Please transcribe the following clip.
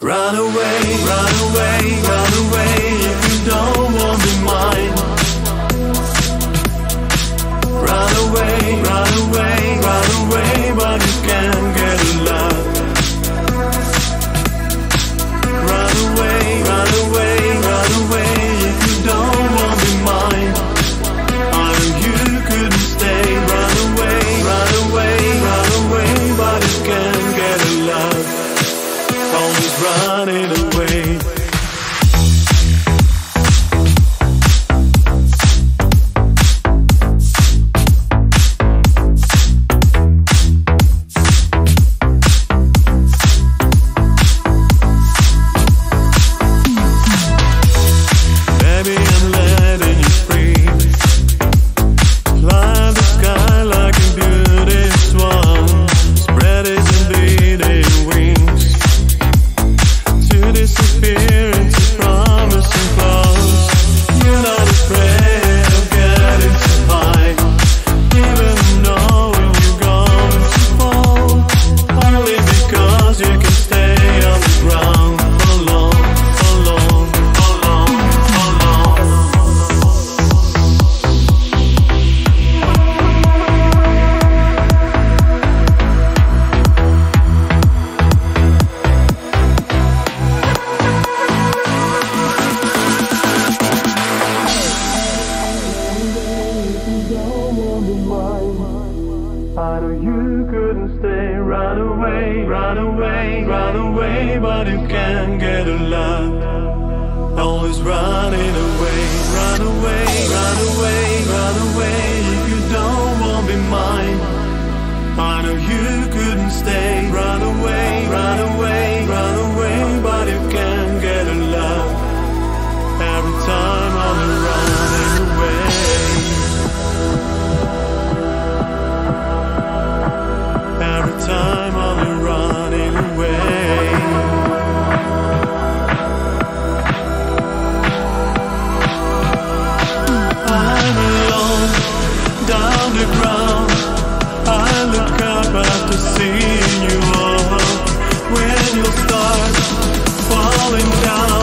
Run away, run away, run away if you don't. running away. disappearance is wrong. I know you couldn't stay, run away, run away, run away, but you can't get a lot. Always running away. look up after seeing you all when you start falling down.